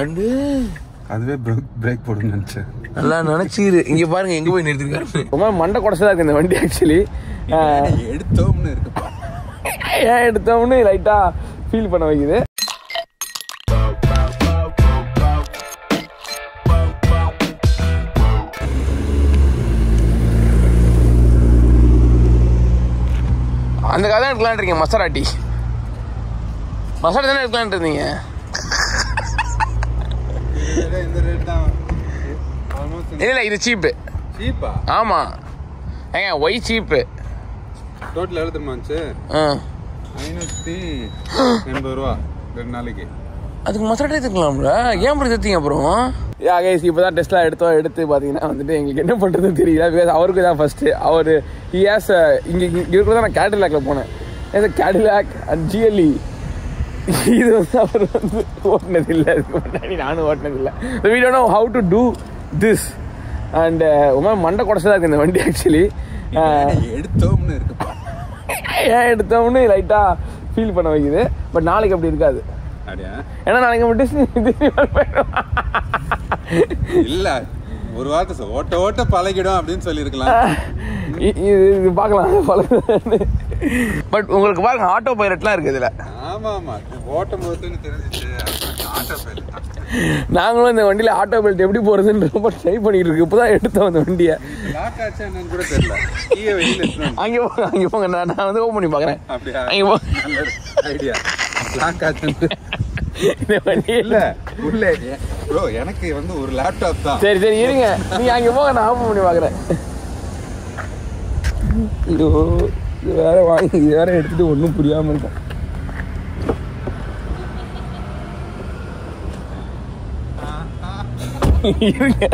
And? அதுவே brake போடுன்னு நினைச்சேன். நல்லா நினைச்சிரு. இங்க பாருங்க எங்க போய் நிறுத்திருக்காரு ரொம்ப மண்டை குடச்சதா இருக்கு இந்த வண்டி ஆக்சுவலி எடுத்தோம்னு இருக்குப்பா ஏன் எடுத்தோம்னு லைட்டா ஃபீல் பண்ண வைக்குது. அந்த கதை எடுக்கலான் இருக்கீங்க மசாராட்டி மசாலா தானே எடுக்கலான் இருந்தீங்க? இந்த ரேட் தான் ஆல்மோஸ்ட் இல்ல இது சீப்பு. சீப்பா? ஆமா. ஏங்க ஒய் சீப்பு. டோட்டல் எவ்வளோ தெரியுமா இருந்துச்சு ஐநூற்றி எண்பது ரூபா ரெண்டு நாளைக்கு. அதுக்கு மசாலா எடுத்துக்கலாம்ல? ஏன் அப்படி எடுத்தீங்க அப்புறம்? யா கைஸ் இப்போ தான் டெஸ்ட்லாம் எடுத்தோம். எடுத்து பார்த்தீங்கன்னா வந்துட்டு எங்களுக்கு என்ன பண்ணுறதுன்னு தெரியல. பிகாஸ் அவருக்கு தான் ஃபஸ்ட்டு அவர் ஹியாஸ் இங்கே இருக்கிறத நான் கேடிலாக்ல போனேன். ஏதோ கேடிலாக் அண்ட் ஜிஎல்இ இது வந்து அவர் வந்து ஓட்டினது இல்லை அதுக்கு முன்னாடி நானும் ஓட்டினது இல்லை we don't know how to do this and ரொம்ப மண்டை குடச்சதா இருக்கு இந்த வண்டி ஆக்சுவலி எடுத்தோம்னு இருக்குப்பா ஏன் எடுத்தோம்னு லைட்டாக ஃபீல் பண்ண வைக்குது. பட் நாளைக்கு அப்படி இருக்காது. அப்படியா? ஏன்னா நாளைக்கு போயிடும் இல்ல ஒரு வார்த்தை ஓட்ட ஓட்ட பழகிடும் அப்படின்னு சொல்லியிருக்கலாம். இது பார்க்கலாம். பழகுதான்னு. பட் உங்களுக்கு பாருங்க ஆட்டோ பைலட்லாம் இருக்கு இதுல. நாங்களும் இந்த வண்டியில ஆட்டோ பெல்ட் எப்படி போறதுன்னு ரொம்ப ட்ரை பண்ணிட்டு இருக்கு இப்பதான் எடுத்தோம் அந்த வண்டியை. அங்கே போங்க அங்கே போங்க. நான் நான் வந்து ஓப்பன் பண்ணி பார்க்குறேன். அங்கே போ. நல்ல ஐடியா இந்த வண்டி இல்ல உள்ள. ப்ரோ எனக்கு வந்து ஒரு லேப்டாப் தான். சரி சரி இருங்க. அங்கே போங்க. நான் ஓப்பன் பண்ணி பார்க்குறேன். இது வேற வாங்கி இது வேற எடுத்துட்டு ஒன்றும் புரியாம இருக்கும். இருங்க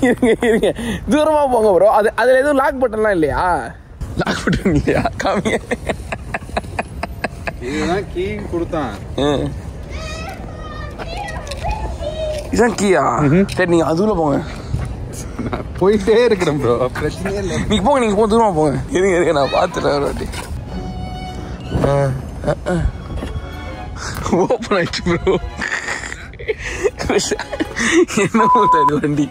இருங்க இருங்க. தூரமா போங்க ப்ரோ அது அதுல எதுவும் லாக் பட்டன்லாம் இல்லையா? லாக் பட்டன் இல்லையா? காமிங்க. இதுதான் கீன்னு கொடுத்தான். ம். இதான் கீயா சரி நீங்க அதுல போங்க. நான் போயிட்டே இருக்கிறேன் ப்ரோ பிரச்சனையே இல்லை. நீங்க போங்க நீங்க போங்க தூரமா போங்க. இருங்க இருங்க நான் பார்த்துட்டேன் ஒரு வாட்டி. ஓப்பன் ஆயிடுச்சு ப்ரோ என்ன ஊத்தா இது வண்டி?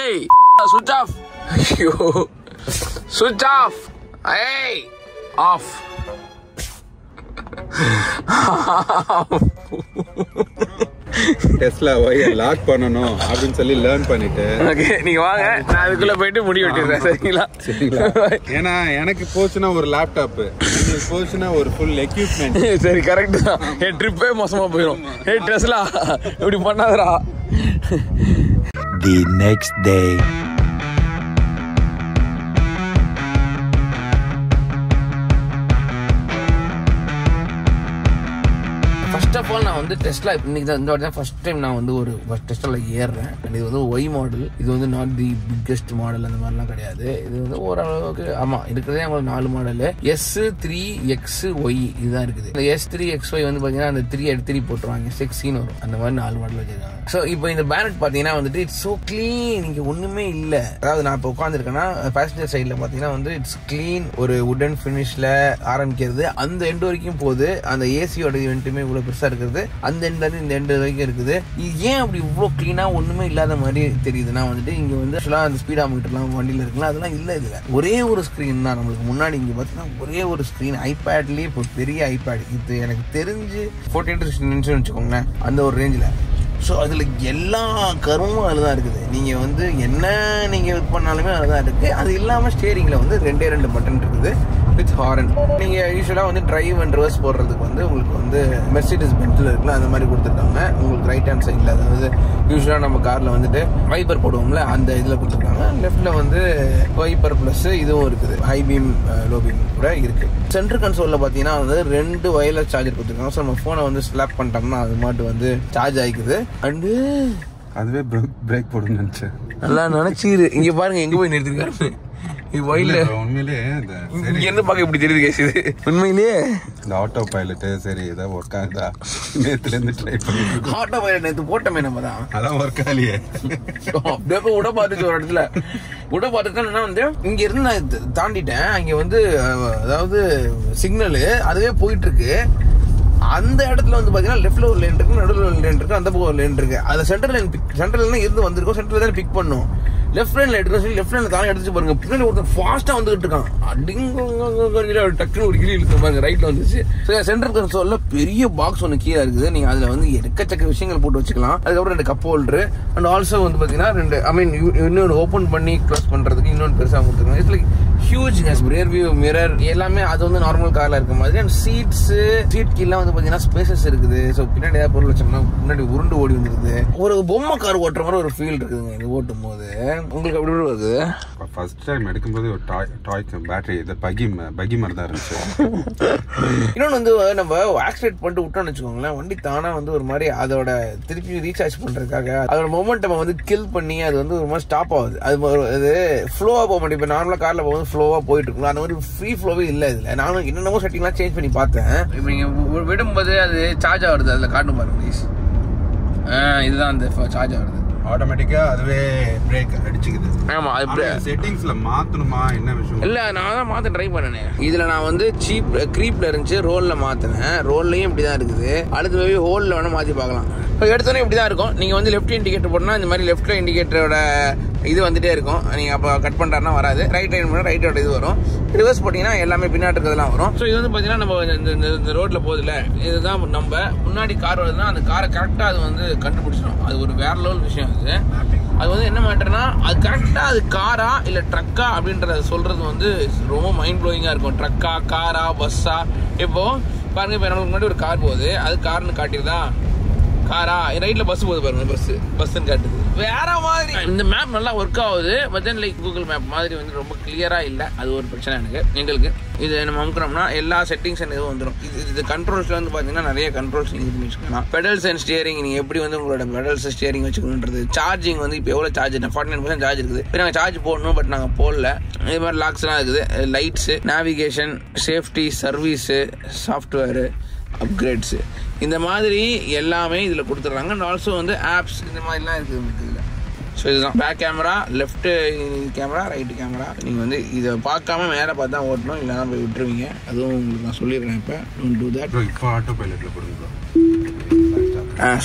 ஏய் சுவிட்ச் ஆஃப் ஐயோ. சுவிட்ச் ஆஃப் ஏய் ஆஃப் டெஸ்லா ஒய் லாக் பண்ணணும் அப்படின்னு சொல்லி லேர்ன் பண்ணிட்டு. ஓகே நீங்க வாங்க. நான் அதுக்குள்ள போயிட்டு முடி வெட்டிடுறேன் சரிங்களா? சரிங்களா? ஏன்னா எனக்கு போச்சுன்னா ஒரு லேப்டாப் உங்களுக்கு போச்சுன்னா ஒரு ஃபுல் எக்யூப்மெண்ட் சரி கரெக்ட் தான். என் ட்ரிப்பே மோசமா போயிடும் ஏய் ட்ரெஸ்லா இப்படி பண்ணாதடா. The next day. ஆக்சுவலாக நான் வந்து டெஸ்ட்ல இன்னைக்கு தான் இந்த வாட்டி தான் ஃபர்ஸ்ட் டைம் நான் வந்து ஒரு டெஸ்ட்ல ஏறுறேன். இது வந்து ஒய் மாடல் இது வந்து நாட் தி பிக்கெஸ்ட் மாடல் அந்த மாதிரிலாம் கிடையாது. இது வந்து ஓரளவுக்கு ஆமா இருக்கிறதே அவங்களுக்கு நாலு model S three X Y இதுதான் இருக்குது. இந்த எஸ் த்ரீ எக்ஸ் ஒய் வந்து பாத்தீங்கன்னா அந்த த்ரீ எடுத்து த்ரீ போட்டுருவாங்க. சிக்ஸ்டின்னு வரும். அந்த மாதிரி நாலு மாடல் வச்சிருக்காங்க. ஸோ இப்போ இந்த பேனட் பாத்தீங்கன்னா வந்துட்டு இட்ஸ் ஸோ க்ளீன் இங்கே ஒண்ணுமே இல்ல. அதாவது நான் இப்போ உட்காந்துருக்கேன்னா பேசஞ்சர் சைடில் பாத்தீங்கன்னா வந்து இட்ஸ் க்ளீன் ஒரு உடன் ஃபினிஷில் ஆரம்பிக்கிறது. அந்த எண்டு வரைக்கும் போகுது. அந்த ஏசியோட இவெண்ட்டுமே இவ்வளவு பெருசா இருக்குது அந்த எண்ட்லேருந்து இந்த எண்டு வரைக்கும் இருக்குது. இது ஏன் அப்படி இவ்வளோ க்ளீனாக ஒன்றுமே இல்லாத மாதிரி தெரியுதுன்னா வந்துட்டு இங்கே வந்து ஆக்சுவலாக அந்த ஸ்பீடாக மீட்டர்லாம் வண்டியில் இருக்கலாம் அதெல்லாம் இல்லை இதில். ஒரே ஒரு ஸ்க்ரீன் தான் நம்மளுக்கு முன்னாடி இங்கே பார்த்தீங்கன்னா ஒரே ஒரு ஸ்க்ரீன் ஐபேட்லேயே இப்போ பெரிய ஐபேட் இது எனக்கு தெரிஞ்சு ஃபோர்டீன் டு சிக்ஸ்டின் வச்சுக்கோங்களேன் அந்த ஒரு ரேஞ்சில் ஸோ அதில் எல்லா கருவும் அதில் தான் இருக்குது. நீங்கள் வந்து என்ன நீங்கள் இது பண்ணாலுமே அதில் தான் இருக்குது அது இல்லாமல் ஸ்டேரிங்கில் வந்து ரெண்டே ரெண்டு பட்டன் இருக்குது. வித் ஹாரன் நீங்கள் யூஸ்வலாக வந்து டிரைவ் அண்ட் ரிவர்ஸ் போடுறதுக்கு வந்து உங்களுக்கு வந்து மெர்சிடிஸ் பென்ட்டில் இருக்குல்ல அந்த மாதிரி கொடுத்துருக்காங்க. உங்களுக்கு ரைட் ஹேண்ட் சைடில் அதாவது யூஸ்வலாக நம்ம காரில் வந்துட்டு வைப்பர் போடுவோம்ல அந்த இதில் கொடுத்துருக்காங்க. லெஃப்ட்டில் வந்து வைப்பர் ப்ளஸ் இதுவும் இருக்குது. ஹை பீம் லோ பீம் கூட இருக்குது சென்ட்ரல் கன்சோலில் பார்த்தீங்கன்னா வந்து ரெண்டு வயர்லெஸ் சார்ஜர் கொடுத்துருக்காங்க. ஸோ நம்ம ஃபோனை வந்து ஸ்லாப் பண்ணிட்டோம்னா அது மாட்டு வந்து சார்ஜ் ஆகிக்குது அண்டு அதுவே பிரேக் போடுன்னு நினைச்சேன். நல்லா நினைச்சிரு இங்க பாருங்க எங்க போய் நிறுத்திருக்காரு? Bro, உண்மையிலேயே இங்க இருந்து பார்க்க இப்படி தெரியுது கேஸ் இது? உண்மையிலேயே இந்த ஆட்டோ பைலட்டு சரி ஏதாவது ஒர்க் ஆகுதா? நேத்துல இருந்து ட்ரை இருக்கோம். ஆட்டோ பைலட் நேற்று போட்டோமே நம்ம தான் அதான் ஒர்க் ஆகலையே. அப்படியே விட பார்த்துச்சு ஒரு இடத்துல. விட பார்த்துட்டா வந்து இங்க இருந்து நான் தாண்டிட்டேன். அங்க வந்து அதாவது சிக்னல் அதுவே போயிட்டு இருக்கு அந்த இடத்துல வந்து பாத்தீங்கன்னா லெஃப்ட்ல ஒரு லேன் இருக்கு நடுவில் ஒரு லேன் இருக்கு அந்த பக்கம் ஒரு லேன் இருக்கு. அது central line big central line இருந்து வந்திருக்கோம் சென்ட்ரல் தான் பிக் பண்ணும். லெஃப்ட் ஹேண்ட்ல எடுத்து சொல்லி லெஃப்ட் ஹேண்ட்ல தானே எடுத்து பாருங்க. பின்னாடி ஒருத்தர் ஃபாஸ்டா வந்துகிட்டு இருக்கான். அடிங்க டக்குனு ஒரு கிளி இழுத்து பாருங்க ரைட்ல வந்துச்சு சென்டர் கன்சோல்ல பெரிய பாக்ஸ் ஒன்று கீழே இருக்குது. நீங்க அதுல வந்து எக்கச்சக்க விஷயங்கள் போட்டு வச்சுக்கலாம். அதுக்கப்புறம் ரெண்டு கப் ஹோல்டர் அண்ட் ஆல்சோ வந்து பாத்தீங்கன்னா ரெண்டு ஐ மீன் இன்னொன்று ஓப்பன் பண்ணி க்ளோஸ் பண்றதுக்கு இன்னொன்று பெருசாக கொடுத்துருக்காங்க it's like huge rear view mirror எல்லாமே அது வந்து நார்மல் கார்ல இருக்க மாதிரி. அண்ட் சீட்ஸ் சீட் கீழே வந்து பாத்தீங்கன்னா ஸ்பேசஸ் இருக்குது. ஸோ பின்னாடி ஏதாவது பொருள் வச்சோம்னா முன்னாடி உருண்டு ஓடி வந்துருக்குது ஒரு பொம்மை கார் ஓட்டுற மாதிரி ஒரு ஃபீல் இருக்குதுங்க. இது ஓட்டும் போது உங்களுக்கு அப்படி எப்படி வருது? ஃபர்ஸ்ட் டைம் எடுக்கும்போது ஒரு டாய் டாய் பேட்டரி இது பகி பகி மாதிரி தான் இருந்துச்சு. இன்னொன்று வந்து நம்ம ஆக்சிடென்ட் பண்ணிட்டு விட்டோம்னு வச்சுக்கோங்களேன் வண்டி தானா வந்து ஒரு மாதிரி அதோட திருப்பி ரீசார்ஜ் பண்றதுக்காக அதோட மொமெண்டம் வந்து கில் பண்ணி அது வந்து ஒரு மாதிரி ஸ்டாப் ஆகுது. அது ஒரு- அது ஃப்ளோவா போக மாட்டேன். இப்போ நார்மலாக கார்ல போகும்போது ஃப்ளோவா போயிட்டு இருக்கும் அந்த மாதிரி ஃப்ரீ ஃப்ளோவே இல்லை இதுல. நானும் என்னென்னமோ செட்டிங்லாம் சேஞ்ச் பண்ணி பார்த்தேன். இப்போ நீங்க வி- விடும்போது அது சார்ஜ் ஆகுது அதில் காட்டும் பாருங்க ப்ளீஸ் இதுதான் அந்த சார்ஜ் ஆகுது ஆட்டோமேட்டிக்கா அதுவே பிரேக் அடிச்சுக்குது. ஆமா அது செட்டிங்ஸ்ல மாத்தணுமா? என்ன விஷயம்? இல்ல நான் தான் மாத்த ட்ரை பண்ணனேன் இதுல நான் வந்து சீப் க்ரீப்ல இருந்துச்சு ரோல்ல மாத்தினேன். ரோல்லையும் இப்படிதான் இருக்குது. அடுத்து போய் ஹோல்ல வேணா மாத்தி பார்க்கலாம். இப்போ எடுத்தோன்னே இப்படி தான் இருக்கும். நீங்கள் வந்து லெஃப்ட் இண்டிகேட்டர் போட்டோம்னா இந்த மாதிரி லெஃப்ட்டில் இண்டிகேட்டரோட இது வந்துகிட்டே இருக்கும். நீங்கள் அப்போ கட் பண்ணுறாருனா வராது. ரைட் ரைட் பண்ணால் ரைட்டோட இது வரும். ரிவர்ஸ் போட்டிங்கன்னா எல்லாமே பின்னாடி இருக்கிறதுலாம் வரும். ஸோ இது வந்து பார்த்தீங்கன்னா நம்ம இந்த- இந்த இந்த ரோட்ல போகுதுல இதுதான் நம்ம முன்னாடி கார் வருதுன்னா அந்த காரை கரெக்டாக அது வந்து கண்டுபிடிச்சிடும். அது ஒரு வேற லெவல் விஷயம் அது. அது வந்து என்ன மேட்டர்னா அது கரெக்டாக அது காரா இல்லை ட்ரக்கா அப்படின்றத சொல்கிறது வந்து ரொம்ப மைண்ட் ப்ளோயிங்காக இருக்கும். ட்ரக்கா காரா பஸ்ஸா இப்போது பாருங்க இப்போ நம்மளுக்கு முன்னாடி ஒரு கார் போகுது. அது கார்னு காட்டிடுதா காரா? ரைட்ல பஸ் போகுது பாருங்க பஸ் பஸ்ன்னு காட்டுது. வேற மாதிரி. இந்த மேப் நல்லா ஒர்க் ஆகுது. But then like Google map மாதிரி வந்து ரொம்ப கிளியரா இல்ல. அது ஒரு பிரச்சனை எனக்கு எங்களுக்கு. இது நம்ம அமுக்கிறோம்னா எல்லா செட்டிங்ஸ் இதுவும் வந்துடும் இது இது கண்ட்ரோல்ஸ்ல வந்து பாத்தீங்கன்னா நிறைய கண்ட்ரோல்ஸ் நீங்க இது வச்சுக்கலாம் பெடல்ஸ் அண்ட் ஸ்டியரிங் நீங்க எப்படி வந்து உங்களோட பெடல்ஸ் ஸ்டியரிங் வச்சுக்கணுன்றது. சார்ஜிங் வந்து இப்போ எவ்வளவு charge forty nine percent charge இருக்குது. இப்போ நாங்கள் சார்ஜ் போடணும் பட் நாங்கள் போடல. இது மாதிரி லாக்ஸ்லாம் இருக்குது. Lights navigation safety service software upgrades இந்த மாதிரி எல்லாமே இதில் கொடுத்துட்றாங்க. அண்ட் ஆல்சோ வந்து ஆப்ஸ் இந்த மாதிரிலாம் இருக்குது உங்களுக்கு இதில். ஸோ இதுதான். Back camera left camera right camera நீங்கள் வந்து இதை பார்க்காம மேலே பார்த்தா ஓட்டணும். இல்லைனா போய் விட்டுருவீங்க. அதுவும் உங்களுக்கு நான் சொல்லிடுறேன் இப்போ. டோன்ட் டூ தட் இப்போ ஆட்டோ பைலட்ல போடுங்க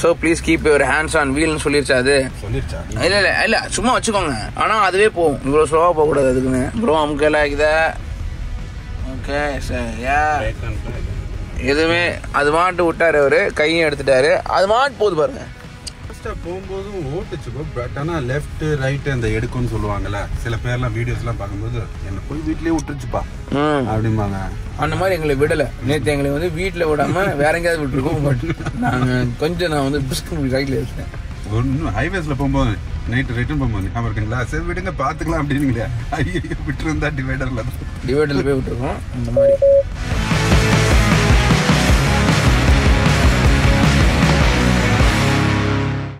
so please keep your hands on வீல்னு சொல்லிருச்சு அது? சொல்லிருச்சா? இல்ல இல்ல இல்ல. சும்மா வச்சுக்கோங்க. ஆனா அதுவே போகும். இவ்வளவு ஸ்லோவா போக கூடாது அதுக்குன்னு. ப்ரோ அமுக்கல இத ஓகே சரியா எதுவுமே அது மாட்டு விட்டாரு அவரு கையும் எடுத்துட்டாரு. அது மாட்டு போகுது பாருங்க. போகும்போதும் ஓட்டுச்சு பட் ஆனா லெஃப்ட் ரைட் அந்த எடுக்கும்னு சொல்லுவாங்கல்ல சில பேர்லாம் வீடியோஸ்லாம் பார்க்கும்போது என்ன போய் வீட்லயே விட்டுருச்சுப்பா அப்படிம்பாங்க. அந்த மாதிரி எங்களை விடல. நேத்து எங்களை வந்து வீட்டுல விடாம வேற எங்கேயாவது விட்டுருக்கோம் பட் நாங்க கொஞ்சம் நான் வந்து பிஸ்கட் ரைட்ல இருக்கேன் ஒன்றும் ஹைவேஸ்ல போகும்போது நைட்டு ரிட்டர்ன் போகும்போது ஞாபகம் இருக்குங்களா? சரி விடுங்க பார்த்துக்கலாம் அப்படின்னீங்களே. ஐயோ விட்டுருந்தா டிவைடர்ல டிவைடர்ல போய் விட்டுருக்கோம். அந்த மாதிரி.